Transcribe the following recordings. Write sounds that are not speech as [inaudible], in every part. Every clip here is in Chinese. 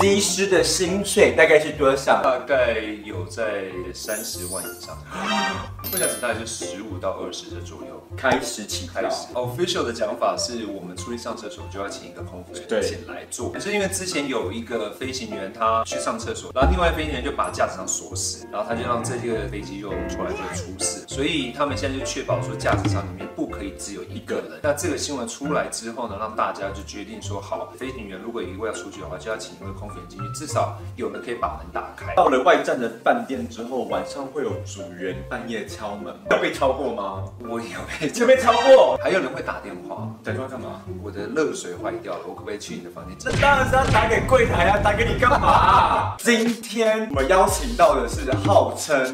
机师的薪水大概是多少？大概有在三十万以上，副驾驶大概就十五到二十的左右。开始起开始，official 的讲法是我们出去上厕所就要请一个空服员进来做，是因为之前有一个飞行员他去上厕所，然后另外飞行员就把驾驶舱锁死，然后他就让这个飞机又出来就出事，所以他们现在就确保说驾驶舱里面不可以只有一个人。那这个新闻出来之后呢，让大家就决定说，好，飞行员如果一位要出去的话，就要请一位空服员进去，至少有人可以把门打开。到了外站的饭店之后，晚上会有组员半夜敲门，[laughs] 有被敲过吗？我有被，就被敲过。还有人会打电话，打电话干嘛？我的热水坏掉了，我可不可以去你的房间？这当然是要打给柜台啊，打给你干嘛？[laughs] 今天我们邀请到的是号称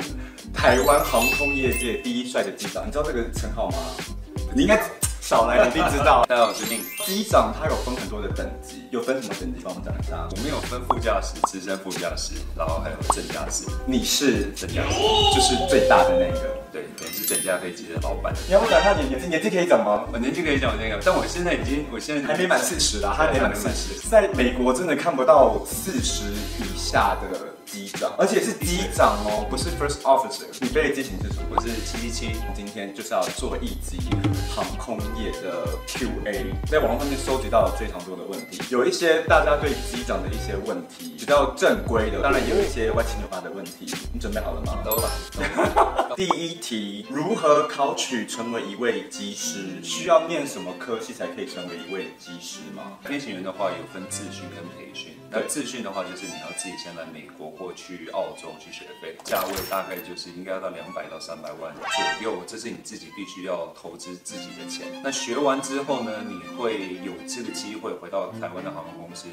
台湾航空业界第一帅的机长，你知道这个称号吗？你应该。少来，你一定知道。[laughs] 大家好，我是宁。机长他有分很多的等级，有分什么等级？帮我们讲一下。我们有分副驾驶、资深副驾驶，然后还有正驾驶。你是正驾驶，就是最大的那个。对，你是整架飞机的老板。你要不讲一下年年纪？年纪可以讲吗？我年纪可以讲，我这个。但我现在已经，我现在还没满四十啦，还没满四十。在美国真的看不到四十以下的。机长，而且是机长哦，不是 first officer。你飞的机型是什么？我是七七七。今天就是要做一集航空业的 Q&A，在网络上面收集到了非常多的问题，有一些大家对机长的一些问题比较正规的，当然也有一些歪七扭八的问题。你准备好了吗？都来。[laughs] 第一题，如何考取成为一位机师？需要念什么科系才可以成为一位机师吗？飞行员的话有分自训跟培训。那自训的话，就是你要自己先来美国或去澳洲去学费，价位大概就是应该要到两百到三百万左右，这是你自己必须要投资自己的钱。那学完之后呢，你会有这个机会回到台湾的航空公司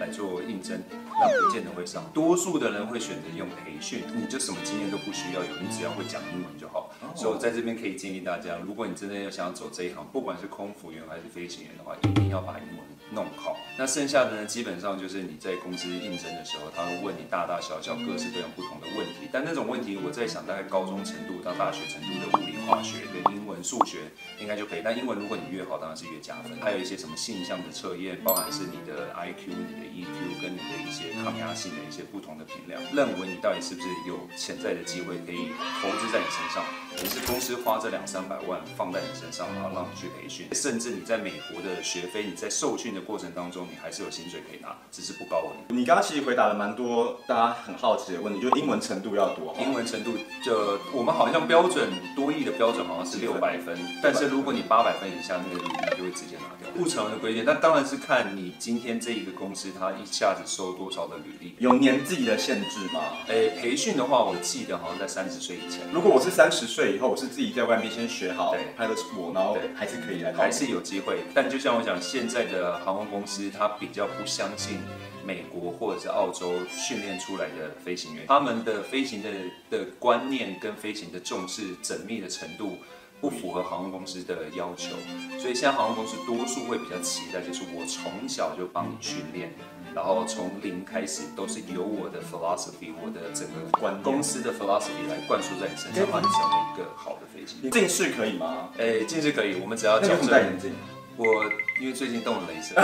来做应征，那不见得会上。多数的人会选择用培训，你就什么经验都不需要有，你只要会讲英文就好。所以我在这边可以建议大家，如果你真的要想走这一行，不管是空服员还是飞行员的话，一定要把英文弄好。那剩下的呢，基本上就是你。在公司应征的时候，他会问你大大小小、各式各样不同的问题。但那种问题，我在想，大概高中程度到大学程度的物理、化学跟英文、数学应该就可以。但英文如果你越好，当然是越加分。还有一些什么性向的测验，包含是你的 IQ、你的 EQ 跟你的一些抗压性的一些不同的评量，认为你到底是不是有潜在的机会可以投资在你身上。也是公司花这两三百万放在你身上，然后让你去培训，甚至你在美国的学费，你在受训的过程当中，你还是有薪水可以拿，只是不高而已。你刚刚其实回答了蛮多大家很好奇的问题，就英文程度要多？英文程度就我们好像标准多译的标准好像是六百分，但是如果你八百分以下，那个履历就会直接拿掉。不成文的规定，但当然是看你今天这一个公司它一下子收多少的履历。有年纪的限制吗？诶，培训的话，我记得好像在三十岁以前。如果我是三十岁。以后我是自己在外面先学好，拍了我，然后还是可以来，还是有机会。但就像我讲，现在的航空公司，它比较不相信美国或者是澳洲训练出来的飞行员，他们的飞行的的观念跟飞行的重视、缜密的程度。不符合航空公司的要求，所以现在航空公司多数会比较期待，就是我从小就帮你训练，然后从零开始都是由我的 philosophy，我的整个公司的 philosophy 来灌输在你身上，让你成为一个好的飞机。近视可以吗？哎，近视可以，我们只要矫正。戴眼镜。我因为最近动了镭射。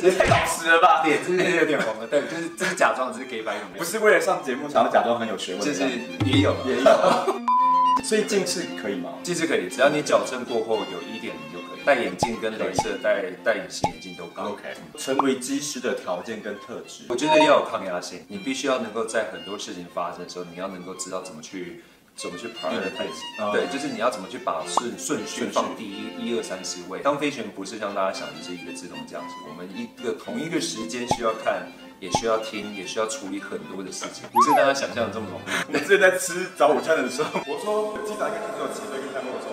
这 [laughs] [laughs] 太老实了吧？脸真的有点红了。对，就是这是假装，只是给白有没有？不是为了上节目，想要假装很有学问。就是也有，也有。所以近视可以吗？近视可以，只要你矫正过后有一点，你就可以戴眼镜跟镭射戴戴隐形眼镜都。OK，成为技师的条件跟特质，我觉得要有抗压性，你必须要能够在很多事情发生的时候，你要能够知道怎么去怎么去 prioritize。对，就是你要怎么去把顺顺序放第一、一二三四位。当飞行员不是像大家想的是一个自动驾驶，我们一个同一个时间需要看。也需要听，也需要处理很多的事情，不是大家想象的这么容易。我之前在吃早午餐的时候，[laughs] 我说机长应该只有起飞跟降落的时？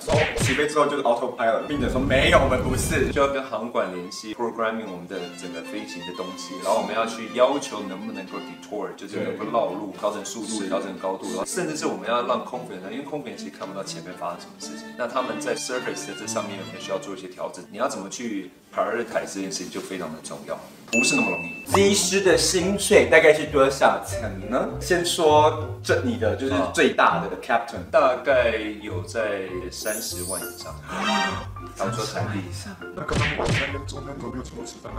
说起飞之后就是 autopilot，并且说没有，我们不是，就要跟航管联系，programming 我们的整个飞行的东西，然后我们要去要求能不能够 detour，就是能够绕路，调整速度，调整高度，然后甚至是我们要让空服员，因为空服员其实看不到前面发生什么事情，那他们在 surface 的这上面我们需要做一些调整。你要怎么去 prioritize 这件事情就非常的重要。不是那么容易。机师的薪水大概是多少钱呢？先说这你的就是最大的 captain，大概有在三十万以上。[gasps] 他们说产地。那刚刚晚餐跟中餐都没有请我吃饭。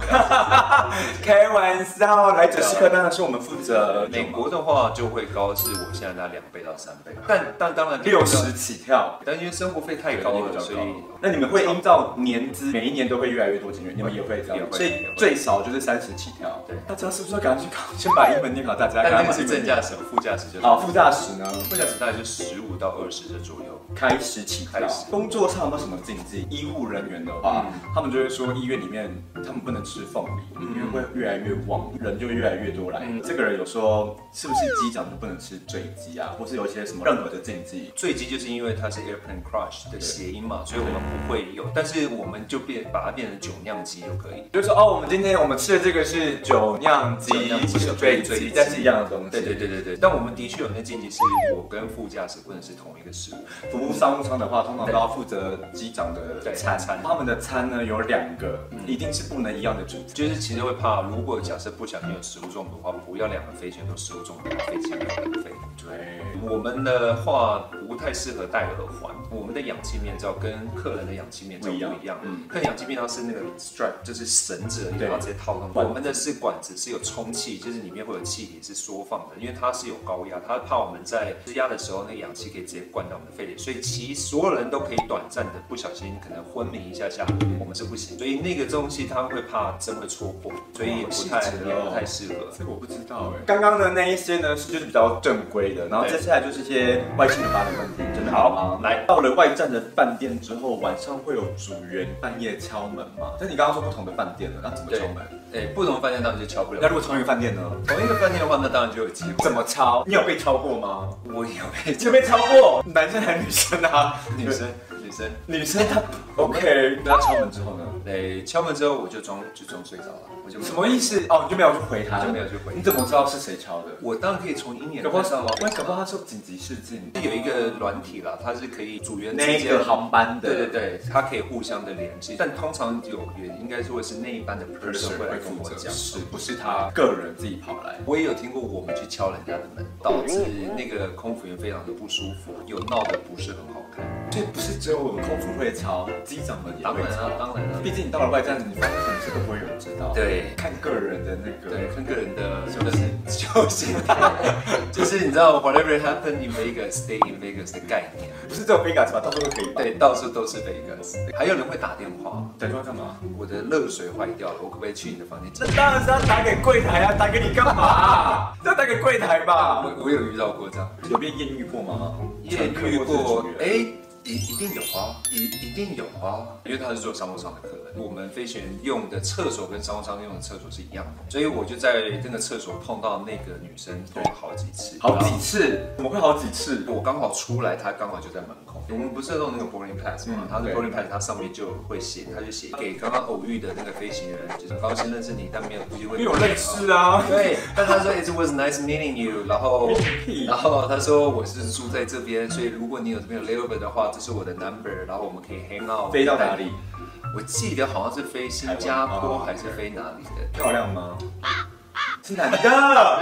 开玩笑，来者是客，当然是我们负责。美国的话就会高，是我现在拿两倍到三倍，但但当然六十起跳，但因为生活费太高了，所以那你们会依照年资，每一年都会越来越多金元，你们也会这样，所以最少就是三十起跳。对，大家是不是要赶紧去考，先把英文念好？大家，但那个是正驾驶，副驾驶就好，副驾驶呢？副驾驶大概就十五到二十的左右，开始起跳。工作上有没有什么禁忌？医护人员的话，他们就会说医院里面他们不能吃凤梨，因为会越来越旺，人就越来越多来。这个人有说是不是机长就不能吃坠机啊，或是有一些什么任何的禁忌？坠机就是因为它是 airplane crash 的谐音嘛，所以我们不会有，但是我们就变把它变成酒酿鸡就可以。就是说哦，我们今天我们吃的这个是酒酿鸡，不是坠机，但是一样的东西。对对对对对。但我们的确有些禁忌，是我跟副驾驶不能是同一个食物。服务商务舱的话，通常都要负责机长的他们的餐呢有两个，一定是不能一样的主题，就是其实会怕，如果假设不小心有食物中毒的话，不要两个飞行员都食物中毒，飞机没有人飞。对，我们的话不太适合戴耳环。我们的氧气面罩跟客人的氧气面罩不一样。嗯，客人氧气面罩是那个 strap，就是绳子，然后直接套上。我们的是管子，是有充气，就是里面会有气体是缩放的，因为它是有高压，它怕我们在施压的时候，那个氧气可以直接灌到我们的肺里，所以其实所有人都可以短暂的不小心可能昏迷一下下，我们是不行。所以那个东西他会怕针会戳破，所以不太也不太适合。这个我不知道哎。刚刚的那一些呢是就是比较正规的，然后接下来就是一些外星人发的问题，真的好吗？来到了外站的饭店之后，晚上会有组员半夜敲门吗？但你刚刚说不同的饭店了，那怎么敲门？哎，不同的饭店当然就敲不了。那如果同一个饭店呢？同一个饭店的话，那当然就有机会。怎么敲？你有被敲过吗？我有被，有被敲过。男生还是女生啊？女生。女生，女生她 OK，那敲门之后呢？哎，敲门之后我就装就装睡着了，我就什么意思？哦，你就没有去回他，就没有去回。你怎么知道是谁敲的？我当然可以从鹰眼看到吗？我搞不好他说紧急事件，有一个软体啦，它是可以组员那个航班的，对对对，它可以互相的联系。但通常有也应该是会是那一班的 person 会来跟我讲，是不是他个人自己跑来？我也有听过我们去敲人家的门，导致那个空服员非常的不舒服，有闹得不是很好看。所以不是只有我们空服会抄，机长们也会抄。当然了，毕竟你到了外站，你发生什么事都不会有人知道。对，看个人的那个，对，看个人的就是休息，[laughs] 就是你知道 whatever happened in Vegas, stay in Vegas 的概念。不是只有 Vegas 吧？到处都可以。对，到处都是 Vegas。还有人会打电话，打电话干嘛？我的热水坏掉了，我可不可以去你的房间？那当然是要打给柜台啊，打给你干嘛？[laughs] 要打给柜台吧。我我有遇到过这样，有被艳遇过吗？艳遇过，哎。一一定有啊，一一定有啊，因为他是做商务舱的客人，我们飞行员用的厕所跟商务舱用的厕所是一样的，所以我就在那个厕所碰到那个女生，碰了好几次，好几次，怎么会好几次？我刚好出来，她刚好就在门口。我们不是用那个 boarding pass 吗？他的 boarding pass 它上面就会写，他就写给刚刚偶遇的那个飞行员，就是高兴认识你，但没有机会。[laughs] 没有认识啊。对，但他说 It was nice meeting you，然后 [laughs] 然后他说我是住在这边，所以如果你有这边有 layover 的话，这是我的 number，然后我们可以 hang out。飞到哪里？我记得好像是飞新加坡还是飞哪里的？漂亮吗？是男的，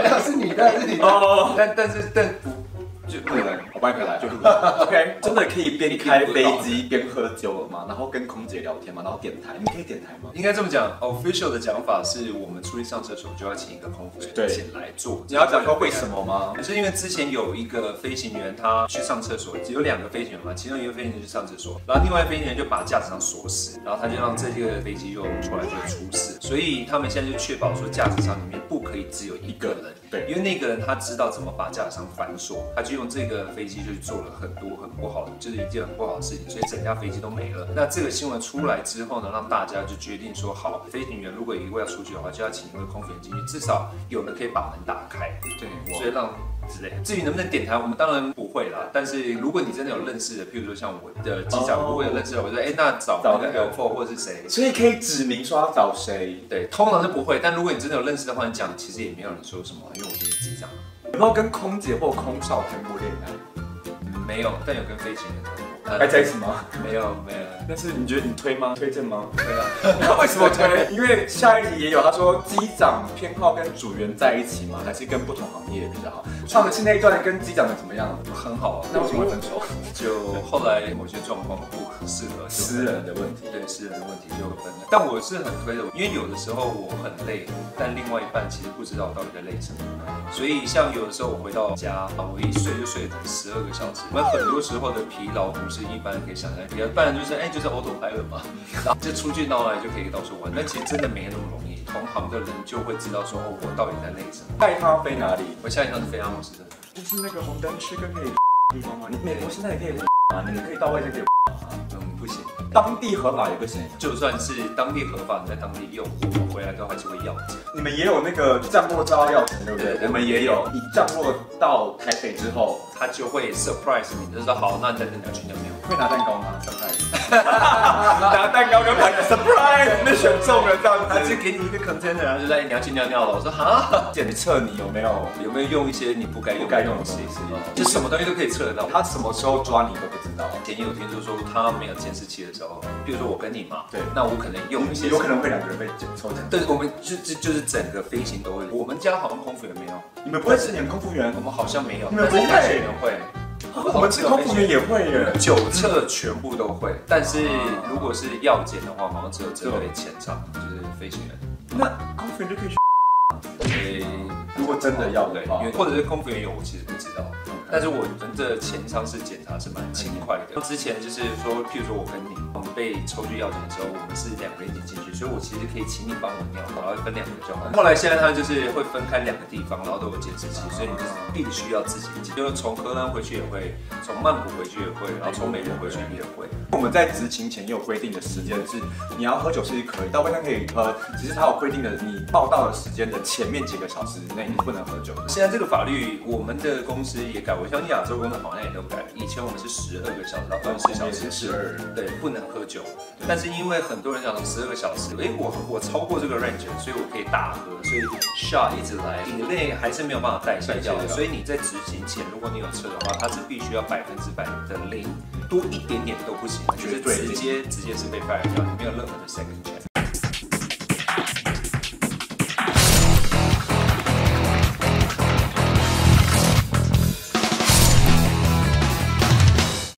没有是女的，是女的。哦，但但是但不。就我帮你来，就 [laughs] OK。真的可以边开飞机边喝酒吗？然后跟空姐聊天吗？然后点台，你可以点台吗？应该这么讲，official 的讲法是我们出去上厕所就要请一个空服员进来坐。你要讲说为什么吗？可是因为之前有一个飞行员他去上厕所，只有两个飞行员嘛，其中一个飞行员去上厕所，然后另外飞行员就把驾驶舱锁死，然后他就让这个飞机又出来就出事，所以他们现在就确保说驾驶舱里面不可以只有一个人。对，因为那个人他知道怎么把驾驶舱反锁，他就用这个飞机就做了很多很不好的，就是一件很不好的事情，所以整架飞机都没了。那这个新闻出来之后呢，让大家就决定说，好，飞行员如果一位要出去的话，就要请一位空服员进去，至少有人可以把门打开。对，所以让之类。至于能不能点台，我们当然不会啦。但是如果你真的有认识的，譬如说像我的机长，如果有认识的，我说，哎，那找找那个 L4 或者是谁，所以可以指明说要找谁。对，通常是不会。但如果你真的有认识的话，你讲其实也没有人说什么，因为我就是机长。有没有跟空姐或空少谈过恋爱？没有，但有跟飞行员谈过。还在一起吗？没有没有，但是你觉得你推吗？推荐吗？推啊，[laughs] 为什么推？因为下一题也有，他说机长偏好跟组员在一起吗？还是跟不同行业比较好？上期那一段跟机长的怎么样？很好啊。那为什么会分手？就后来某些状况不适合，私人的问题。对私人的问题就分了。但我是很推的，因为有的时候我很累，但另外一半其实不知道我到底在累什么。所以像有的时候我回到家，我一睡就睡十二个小时。我们很多时候的疲劳不是一般可以想象，疲劳不然就是哎就是 auto pilot 嘛，[laughs] 然后就出去闹来就可以到处玩。但其实真的没那么容易，同行的人就会知道说哦我到底在累什么。带他飞哪里？我下一趟是飞阿姆斯特丹，就是那个红灯区跟可以地方嘛？你美国现在也可以啊，你可以到外就可以。嗯不行。当地合法也不行，就算是当地合法，你在当地用，我们回来都还是会要钱。你们也有那个降落照要钱，对不对？我们也有。你降落到台北之后，他就会 surprise 你，就是说好，那你在这里要去尿尿，会拿蛋糕吗？surprise，[laughs] 拿蛋糕跟拿个 surprise，那选中了这样子，他就给你一个 container，然后就在你要去尿尿了。我说哈，检测你有没有有没有用一些你不该用该用的东西就什么东西都可以测得到。他什么时候抓你都不知道。前也有听说说他没有监视器的时候，比如说我跟你嘛，对那我可能用一些有可能会两个人被检抽检。对，我们就就就是整个飞行都会。我们家好像空服员没有，你们不会是演空服员我？们好像没有，你们不会会。我们是空服员也会耶。九测全部都会，但是如果是要检的话，好像只有针对前场，就是飞行员。那空服员就可以去。诶，如果真的要的对，话因为，或者是空服员有，我其实不知道。但是我们的前舱是检查是蛮勤快的。之前就是说，譬如说我跟你，我们被抽去药检的时候，我们是两个人一起进去，所以我其实可以请你帮我尿，然后分两个就好。后来现在他就是会分开两个地方，然后都有监视器，所以你就是必须要自己进，就是从荷兰回去也会，从曼谷回去也会，然后从美国回去也会。我们在执勤前也有规定的时间是，你要喝酒是可以，到外面可以喝，只是他有规定的，你报到的时间的前面几个小时内你不能喝酒。现在这个法律，我们的公司也改，我相信亚洲公司好像也都改了。以前我们是十二个小时到二十四小时十二，对，不能喝酒。但是因为很多人讲说十二个小时，哎，我我超过这个 range，所以我可以大喝，所以 shot 一直来，体内还是没有办法代谢掉的。所以你在执行前，如果你有车的话，它是必须要百分之百的零，多一点点都不行，就是直接直接是被 fire 掉，你没有任何的 second chance。